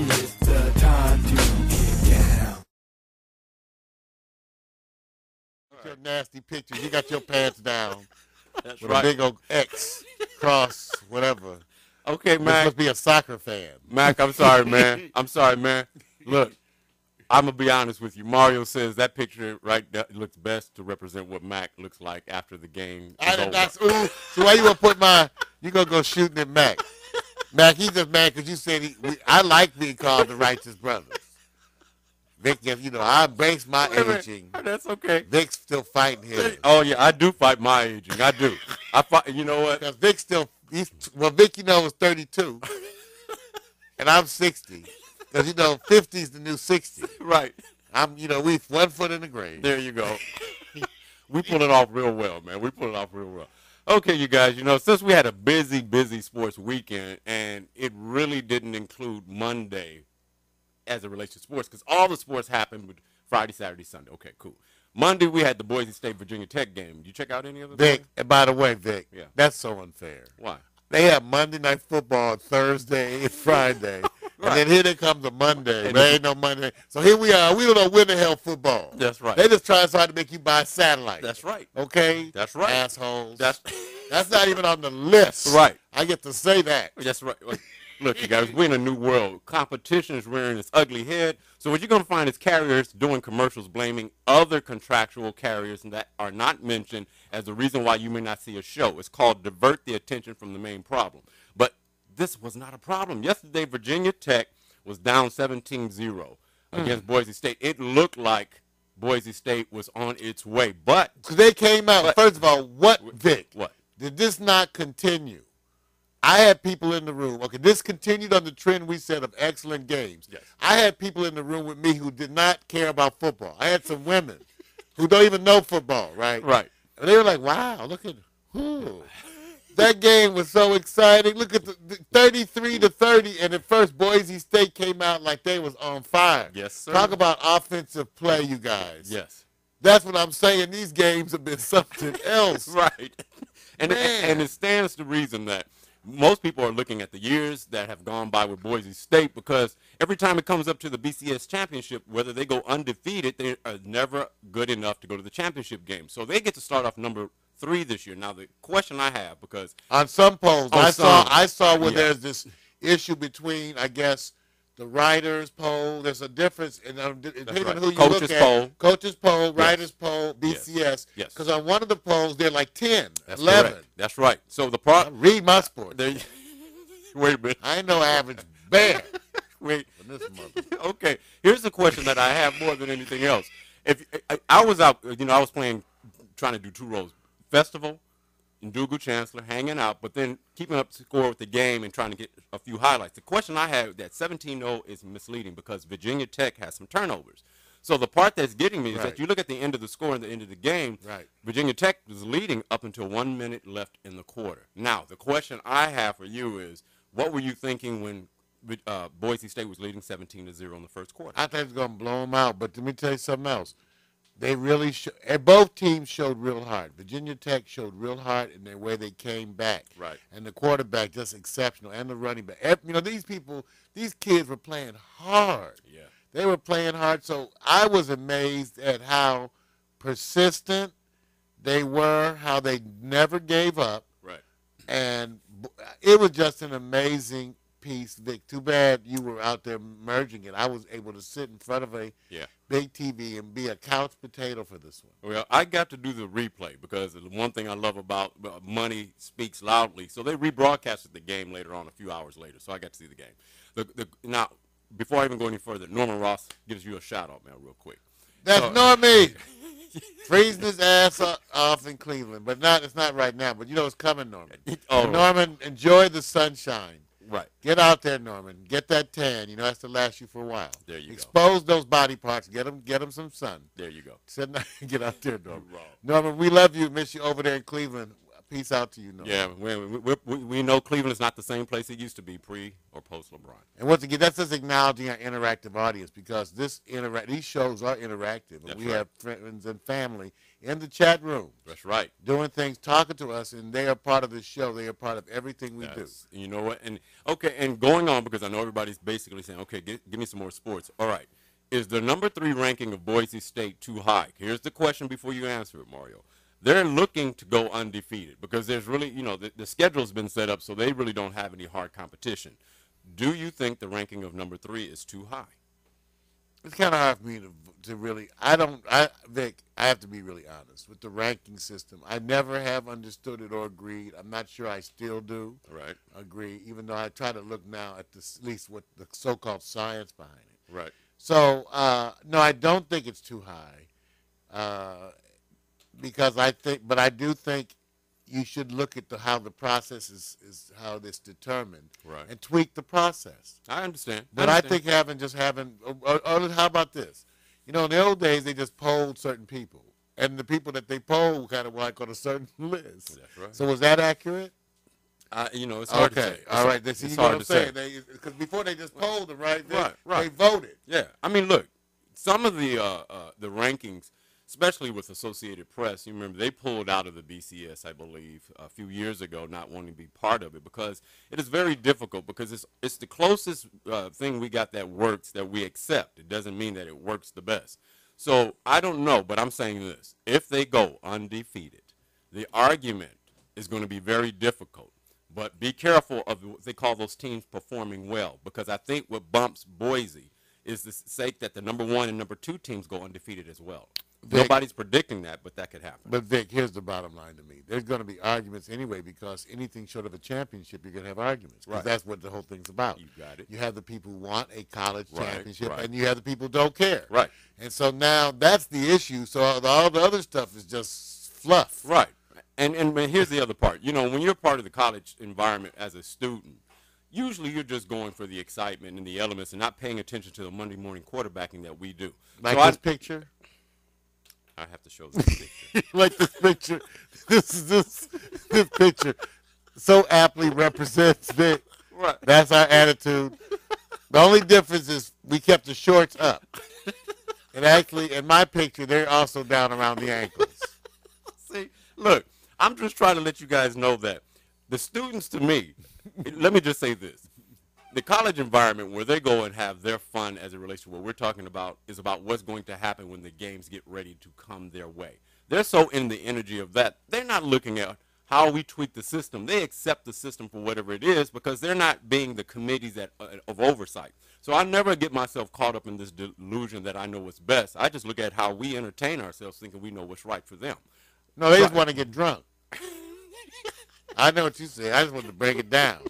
It's the time to get down. Your nasty pictures. You got your pants down That's with right. a big old X, cross, whatever. okay, This Mac. must be a soccer fan. Mac, I'm sorry, man. I'm sorry, man. Look, I'm gonna be honest with you. Mario says that picture right there looks best to represent what Mac looks like after the game. I is did over. not. Ooh, so why you gonna put my? You gonna go shooting at Mac? Mac, he's just mad because you said he. We, I like being called the righteous brothers. Vic, if you know, I embrace my Wait a minute. aging. That's okay. Vic's still fighting him Oh yeah, I do fight my aging. I do. I fight. You know what? because Vic still. He's well, Vic, you know, is thirty-two, and I'm sixty. Because you know, 50 is the new sixty. Right. I'm, you know, we one foot in the grave. There you go. we pull it off real well, man. We pull it off real well. Okay, you guys, you know, since we had a busy, busy sports weekend, and it really didn't include Monday as it relates to sports, because all the sports happened with Friday, Saturday, Sunday. Okay, cool. Monday, we had the Boise State Virginia Tech game. Did you check out any of it? Vic, and by the way, Vic, Yeah. that's so unfair. Why? They have Monday night football Thursday and Friday. And then here they comes a Monday. There ain't no Monday. So here we are. We don't know when the hell football. That's right. They just try so hard to make you buy satellite. That's right. Okay? That's right. Assholes. That's That's not even on the list. Right. I get to say that. That's right. Look- Look, you guys, we're in a new world. Competition is rearing its ugly head. So what you're going to find is carriers doing commercials blaming other contractual carriers that are not mentioned as the reason why you may not see a show. It's called divert the attention from the main problem. This was not a problem. Yesterday, Virginia Tech was down 17-0 hmm. against Boise State. It looked like Boise State was on its way. But they came out. But- First of all, what, Vic? what? Did this not continue? I had people in the room. Okay, this continued on the trend we said of excellent games. Yes. I had people in the room with me who did not care about football. I had some women who don't even know football, right? Right. And they were like, "Wow, look at who." That game was so exciting. Look at the, the 33 to 30, and at first Boise State came out like they was on fire. Yes, sir. Talk about offensive play, you guys. Yes. That's what I'm saying. These games have been something else. right. And and it stands to reason that most people are looking at the years that have gone by with Boise State because every time it comes up to the BCS championship, whether they go undefeated, they are never good enough to go to the championship game. So they get to start off number three this year. Now the question I have because On some polls, On I saw. I saw where Yeah. there's this issue between, I guess, the writers poll. There's a difference in um, depending right. on who you Coaches look at. poll. Coaches poll, writers poll, BCS. Yes. Because on one of the polls, they're like 10, that's 11. correct. That's right. So the I part read my sport. there. Wait a minute. I no average bear. Wait. okay, here's the question that I have more than anything else. If I, I was out, you know, I was playing, trying to do two roles: festival, Ndugu Chancler, hanging out, but then keeping up score with the game and trying to get a few highlights. The question I have that 17-0 is misleading because Virginia Tech has some turnovers. So the part that's getting me is Right. that you look at the end of the score and the end of the game. Right. Virginia Tech was leading up until one minute left in the quarter. Now, the question I have for you is, what were you thinking when uh, Boise State was leading 17 to zero in the first quarter? I think it's going to blow them out. But let me tell you something else. They really sh- and both teams showed real heart. Virginia Tech showed real heart in the way they came back. Right. And the quarterback just exceptional, and the running back. You know, these people, these kids were playing hard. Yeah. They were playing hard. So I was amazed at how persistent they were, how they never gave up Right. and it was just an amazing piece, Vic. Too bad you were out there merging it. I was able to sit in front of a Yeah. Big TV and be a couch potato for this one. Well, I got to do the replay because the one thing I love about uh, money speaks loudly. So they rebroadcasted the game later on, a few hours later. So I got to see the game. The, the, now, before I even go any further, Norman Ross gives you a shout out, man, real quick. That's So- Normie freezing his ass off in Cleveland, but not. It's not right now. But you know it's coming, Norman. Oh, Norman, enjoy the sunshine. Right. Get out there, Norman. Get that tan. You know that's to last you for a while. There you go. Expose those body parts. Get them. Get them some sun. There you go. Sit, get out there, Norman. Norman, we love you. Miss you over there in Cleveland. Peace out to you, Noah. Yeah, we, we, we, we know Cleveland's not the same place it used to be pre or post LeBron. And once again, that's just acknowledging our interactive audience because this interact these shows are interactive. And That's we right. have friends and family in the chat room That's right. doing things, talking to us, and they are part of the show. They are part of everything we do. You know what? And okay, and going on because I know everybody's basically saying, okay, gi- give me some more sports. All right. Is the number three ranking of Boise State too high? Here's the question before you answer it, Mario. They're looking to go undefeated because there's really, you know, the, the schedule's been set up so they really don't have any hard competition. Do you think the ranking of number three is too high? It's kind of hard for me to, to really. I don't. I Vic. I have to be really honest with the ranking system. I never have understood it or agreed. I'm not sure I still do Right. agree, even though I try to look now at this, at least what the so-called science behind it. Right. So uh, no, I don't think it's too high, uh, because I think, but I do think you should look at the how the process is, is how it's determined Right. and tweak the process. I understand. But I understand. think having just having, or, or, or how about this? You know, in the old days they just polled certain people, and the people that they polled kind of like on a certain list. That's right. So was that accurate? I, you know, it's hard to Okay, say. It's- all right. It's you know what hard I'm to say. saying? Because before they just polled them, right? They, Right, right. They voted. Yeah, I mean, look, some of the uh, uh, the rankings, especially with Associated Press, you remember they pulled out of the BCS, I believe, a few years ago, not wanting to be part of it because it is very difficult because it's it's the closest uh, thing we got that works that we accept. It doesn't mean that it works the best. So I don't know, but I'm saying this: if they go undefeated, the argument is going to be very difficult. But be careful of what they call those teams performing well, because I think what bumps Boise is the sake that the number one and number two teams go undefeated as well. Vic- Nobody's predicting that, but that could happen. But Vic, here's the bottom line to me: there's going to be arguments anyway because anything short of a championship, you're going to have arguments. Right. That's what the whole thing's about. You got it. You have the people who want a college Right, championship, right. and you have the people who don't care. Right. And so now that's the issue. So all the, all the other stuff is just fluff. Right. And, and here's the other part. You know, when you're part of the college environment as a student, usually you're just going for the excitement and the elements and not paying attention to the Monday morning quarterbacking that we do. Like so I, this picture. I have to show this picture. like this picture. This is this this picture so aptly represents Vic. Right. That's our attitude. The only difference is we kept the shorts up. And actually, in my picture, they're also down around the ankles. See, look, I'm just trying to let you guys know that the students, to me, let me just say this: the college environment where they go and have their fun as it relates to what we're talking about is about what's going to happen when the games get ready to come their way. They're so in the energy of that, they're not looking at how we tweak the system. They accept the system for whatever it is because they're not being the committees that, uh, of oversight. So I never get myself caught up in this delusion that I know what's best. I just look at how we entertain ourselves thinking we know what's right for them. No, they just want to get drunk. I know what you say. I just want to break it down.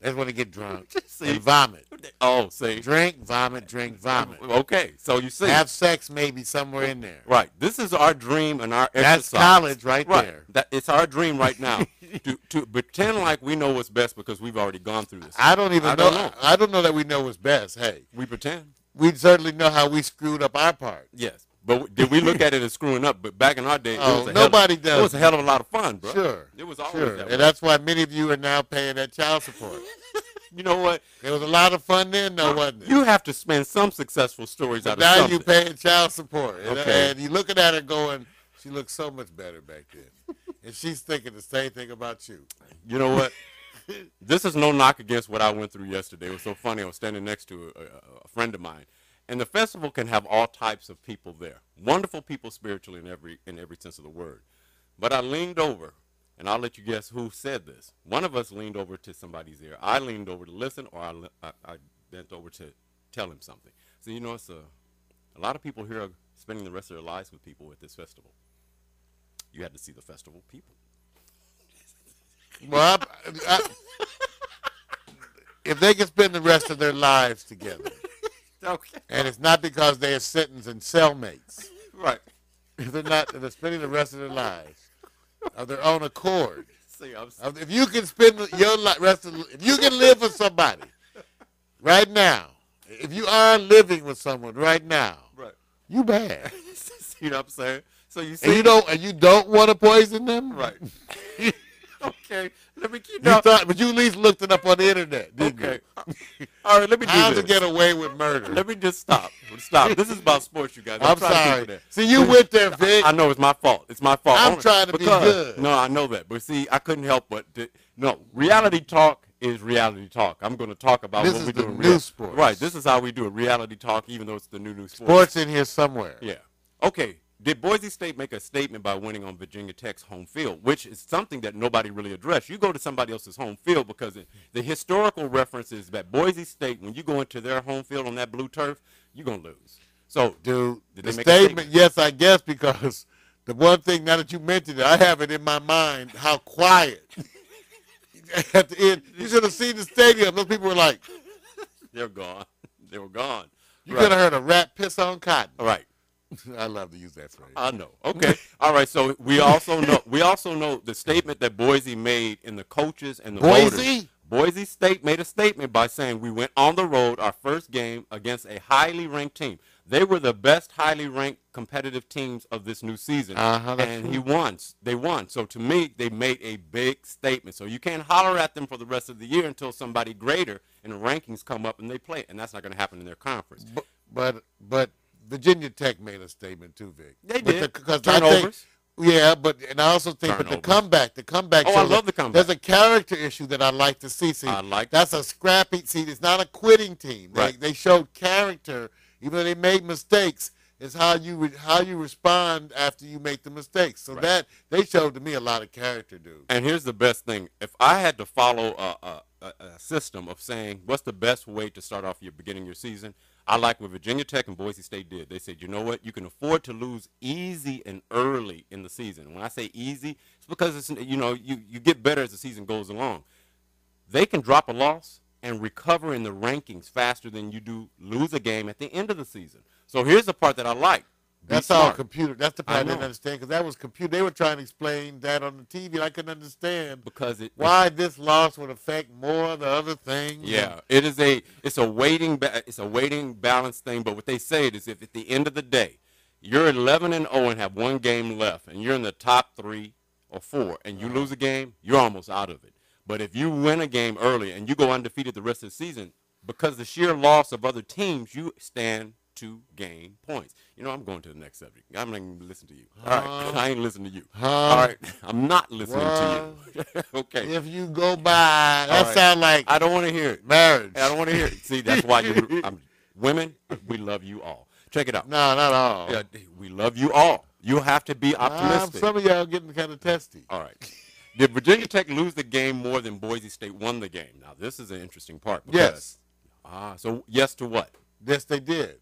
They just want to get drunk See? and vomit. Oh, see. Drink, vomit, drink, vomit. Okay, so you see. Have sex maybe somewhere in there. Right. This is our dream and our exercise. That's college right, Right. there. That it's our dream right now to to pretend like we know what's best because we've already gone through this. I don't even I know, don't know. I don't know that we know what's best. Hey, we pretend. we certainly know how we screwed up our part. Yes. But did we look at it as screwing up? But back in our day, Oh, it was a nobody hell, does. It was a hell of a lot of fun, bro. Sure. It was always Sure. that way. And that's why many of you are now paying that child support. you know what? It was a lot of fun then, though, wasn't it? You have to spend some successful stories But out of now something. you paying child support. And, Okay. and you looking at her going, she looks so much better back then. and she's thinking the same thing about you. You know what? this is no knock against what I went through yesterday. It was so funny. I was standing next to a, a, a friend of mine, and the festival can have all types of people there. Wonderful people spiritually in every in every sense of the word. But I leaned over, and I'll let you guess who said this. One of us leaned over to somebody's ear. I leaned over to listen, or I, I, I bent over to tell him something. So you know, it's a a lot of people here are spending the rest of their lives with people at this festival. You had to see the festival people. Well, I, I, if they can spend the rest of their lives together, Okay. and it's not because they are sentenced and cellmates, Right. if they're not, they're spending the rest of their lives of their own accord. See, I'm If you can spend your li- rest of, if you can live with somebody right now, if you are living with someone right now, right. you bad, See what I'm saying? So you see, and you don't, and you don't want to poison them, right? okay, let me keep. You thought, but you at least looked it up on the internet, didn't okay. you? All right, let me do How this. to get away with murder? Let me just stop. Stop. This is about sports, you guys. I'm keep sorry. See, you went there, Vic. I know it's my fault. It's my fault. I'm trying to be good. No, I know that, but see, I couldn't help but to, no. Reality talk is reality talk. I'm going to talk about This what is we the do in new real- sports. Right. This is how we do it. Reality talk, even though it's the new new sports. Sports in here somewhere. Yeah. Okay. Did Boise State make a statement by winning on Virginia Tech's home field, which is something that nobody really addressed? You go to somebody else's home field because it, the historical reference is that Boise State, when you go into their home field on that blue turf, you're going to lose. So, Dude, Did the they make a statement, statement? yes, I guess, because the one thing, now that you mentioned it, I have it in my mind how quiet. At the end, you should have seen the stadium. Those people were like, they're gone. They were gone. you Right. could have heard a rat piss on cotton. All right. I love to use that phrase. I know. Okay. All right. So we also know we also know the statement that Boise made in the coaches and the voters. Boise? Boise State made a statement by saying we went on the road our first game against a highly ranked team. They were the best highly ranked competitive teams of this new season, Uh-huh, and true. he won. They won. So to me, they made a big statement. So you can't holler at them for the rest of the year until somebody greater in the rankings come up and they play, and that's not going to happen in their conference. but, but but Virginia Tech made a statement too, Vic. They did. the- 'cause I think- Turnovers. yeah, but and I also think, but the comeback, the comeback. Oh, I love the comeback. There's a character issue that I like to see. See, I like that's a scrappy. See, it's not a quitting team. They, Right. they showed character, even though they made mistakes. It's how you re, how you respond after you make the mistakes. So Right. that they showed to me a lot of character, dude. And here's the best thing: if I had to follow a, a, a, a system of saying what's the best way to start off your beginning your season, I like what Virginia Tech and Boise State did. They said, you know what, you can afford to lose easy and early in the season. When I say easy, it's because it's you know you you get better as the season goes along. They can drop a loss and recover in the rankings faster than you do lose a game at the end of the season. So here's the part that I like. That's all computer. That's the part I, didn't understand because that was computer. They were trying to explain that on the TV. and I couldn't understand because it why this loss would affect more of the other things. Yeah, it is a it's a weighting ba- it's a weighting balance thing. But what they say is if at the end of the day you're 11 and 0 and have one game left, and you're in the top three or four, and you lose a game, you're almost out of it. But if you win a game early and you go undefeated the rest of the season, because the sheer loss of other teams, you stand to gain points. You know, I'm going to the next subject. I'm not going to listen to you. All right, Huh? I ain't listening to you. Huh? All right, I'm not listening to you. okay, If you go by, that right. sound like I don't want to hear it. marriage. I don't want to hear it. See, that's why you, I'm, women, we love you all. Check it out. No, not all. Yeah, we love you all. You have to be optimistic. some of y'all getting kind of testy. all right. Did Virginia Tech lose the game more than Boise State won the game? Now, this is an interesting part. Because, Yes. Ah, so yes to what? Yes, they did.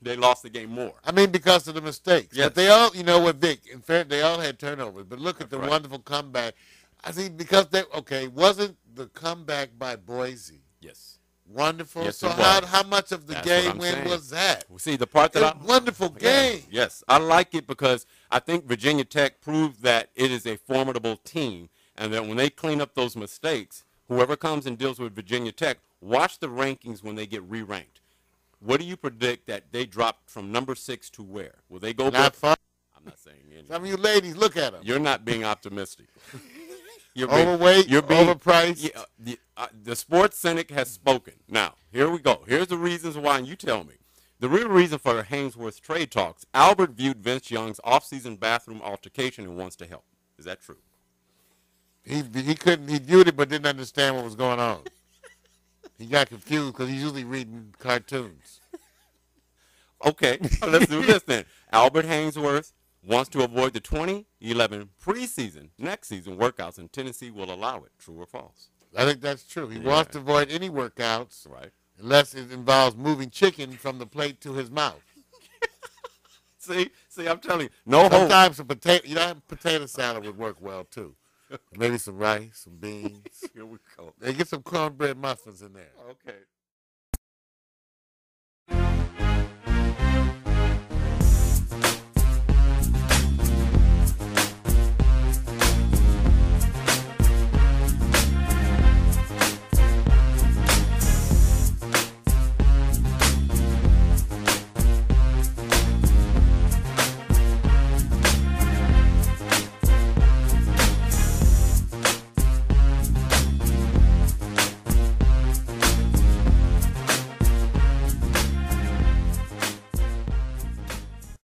They lost the game more. I mean, because of the mistakes. Yes. But they all, you know with Vic, in fair, they all had turnovers. But look at the right. wonderful comeback. I see, because they, okay, wasn't the comeback by Boise Yes. wonderful? Yes, so how, how much of the That's game win saying. was that? Well, see, the part that I wonderful Yeah, game. Yes, I like it because I think Virginia Tech proved that it is a formidable team, and that when they clean up those mistakes, whoever comes and deals with Virginia Tech, watch the rankings when they get re-ranked. What do you predict that they drop from number six to where? Will they go Not back? fun. I'm not saying anything. Some of you ladies, look at them. You're not being optimistic. You're being- Overweight, you're being, overpriced. Yeah, the, uh, the sports cynic has spoken. Now, here we go. Here's the reasons why, and you tell me. The real reason for Haynesworth's trade talks, Albert viewed Vince Young's offseason bathroom altercation and wants to help. Is that true? He he couldn't he viewed it but didn't understand what was going on. He got confused because he's usually reading cartoons. Okay, let's do this then. Albert Haynesworth wants to avoid the 2011 preseason, next season workouts, and Tennessee will allow it. True or false? I think that's true. He Yeah. wants to avoid any workouts Right. unless it involves moving chicken from the plate to his mouth. See, see, I'm telling you, no hope. Sometimes a potato, you know, potato salad would work well too. Maybe some rice, some beans. Here we go. They get some cornbread muffins in there. Okay.